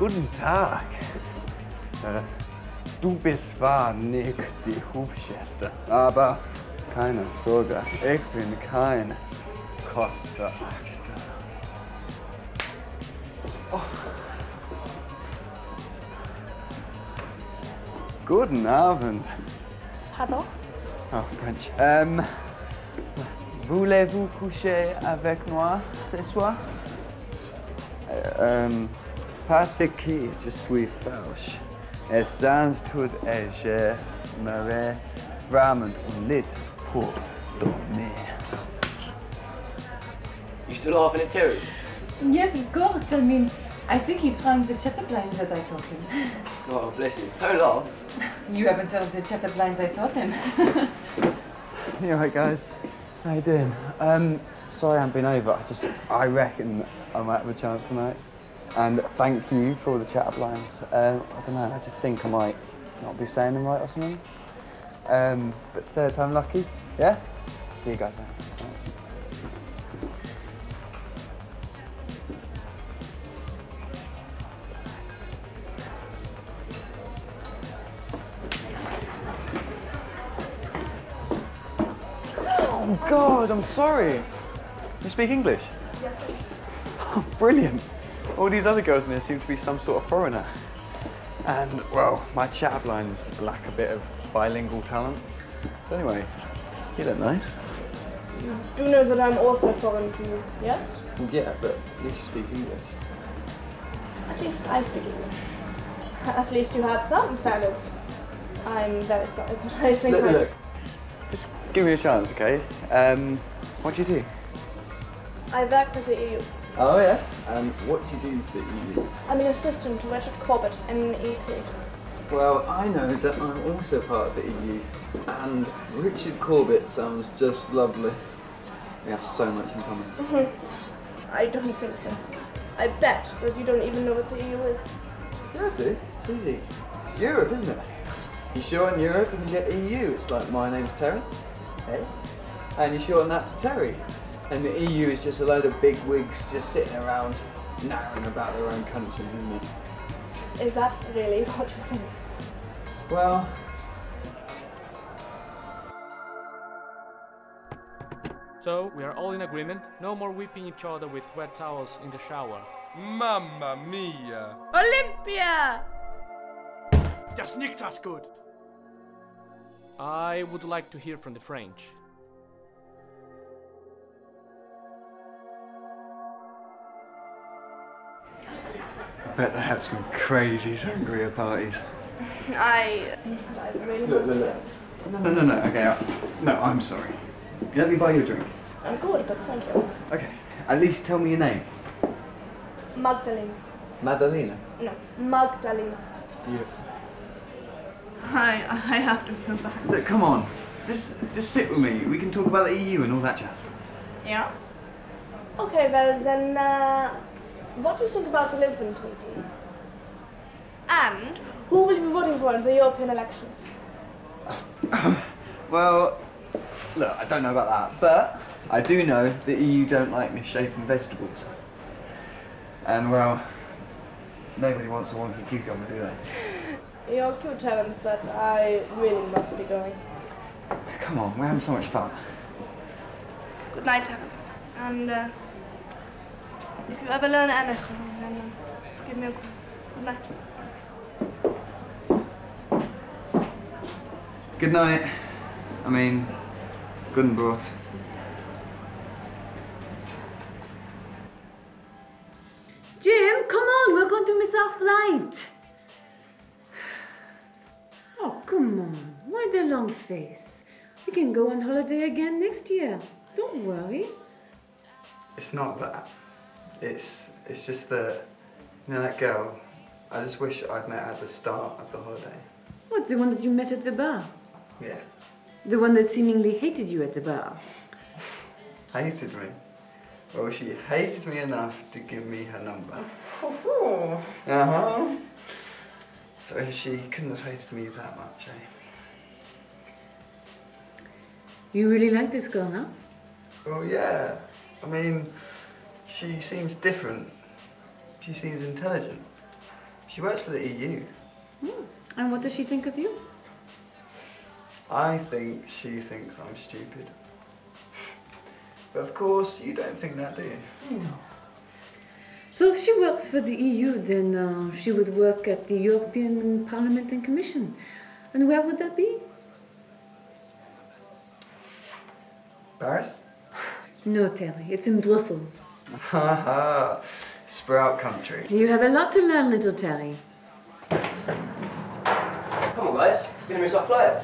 Guten Tag. Äh, du bist zwar nicht die Hubscheste, aber keine Sorge, ich bin kein Kosterakter. Oh. Guten Abend. Pardon Oh, French. Um, Voulez-vous coucher avec moi ce soir? Um, parce que je suis fauche. Et sans tout et je m'aurais vraiment un lit pour dormir. You still laughing at Terry? Yes, of course. I mean, I think he climbed the shutter blinds that I taught him. Oh, bless him. Don't laugh. You haven't told the shutter blinds I taught him. You alright, guys? How you doing? Um, sorry I haven't been over. I just, I reckon I might have a chance tonight. And thank you for all the chat up lines. Um, I don't know, I just think I might not be saying them right or something. Um, but third time lucky, yeah? See you guys later. Oh God, I'm sorry. You speak English? Yes. Oh, brilliant. All these other girls in there seem to be some sort of foreigner. And, well, my chat lines lack a bit of bilingual talent. So anyway, you look nice. You do know that I'm also foreign to you, yeah? Yeah, but at least you speak English. At least I speak English. At least you have some standards. I'm very sorry, but I think Look, I... look, just give me a chance, okay? Um, what do you do? I work for the EU. Oh, yeah? And what do you do for the EU? I'm an assistant to Richard Corbett, MEP. Well, I know that I'm also part of the EU, and Richard Corbett sounds just lovely. We have so much in common. Mm-hmm. I don't think so. I bet that you don't even know what the EU is. Yeah, I do. It's easy. It's Europe, isn't it? You sure in Europe and you get EU. It's like my name's Terence, hey? And you shorten that to Terry. And the EU is just a load of big wigs just sitting around narrowing about their own countries, isn't it? Is that really what you think? Well, So, we are all in agreement. No more whipping each other with wet towels in the shower. Mamma mia! Olympia! Das nicht das gut! I would like to hear from the French. Bet they have some crazy sangria parties. I think that I really Look, look, look. No, no, no, no, okay. I, no, I'm sorry. Let me buy you a drink. I'm good, but thank you. Okay. At least tell me your name. Magdalena. Madalena. No, Magdalena. Beautiful. I, I have to go back. Look, come on. Just, just sit with me. We can talk about the EU and all that jazz. Yeah? Okay, well then, uh, what do you think about the Lisbon Treaty? And who will you be voting for in the European elections? Well, look, I don't know about that, but I do know the EU don't like misshapen vegetables. And well, nobody wants a wonky cucumber, do they? You're cute, Terence, but I really must be going. Come on, we're having so much fun. Good night, Terence. And uh, if you ever learn anything, then uh, give me a call. Good night. Good night. I mean, good broth. Jim, come on, we're going to miss our flight. Oh, come on. Why the long face? We can go on holiday again next year. Don't worry. It's not that. It's it's just that you know that girl. I just wish I'd met her at the start of the holiday. What, the one that you met at the bar? Yeah. The one that seemingly hated you at the bar? Hated me. Well, she hated me enough to give me her number. Oh. Uh huh. So she couldn't have hated me that much, eh? You really like this girl now? Well, yeah. I mean, she seems different. She seems intelligent. She works for the EU. And what does she think of you? I think she thinks I'm stupid. But of course, you don't think that, do you? No. So if she works for the EU, then uh, she would work at the European Parliament and Commission. And where would that be? Paris? No, Terry, it's in Brussels. Sprout country. You have a lot to learn, little Terry. Come on, guys. Finish off flight.